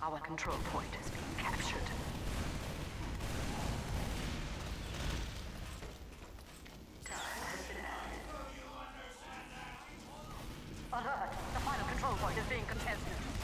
Our control point is being captured. Alert! The final control point is being contested.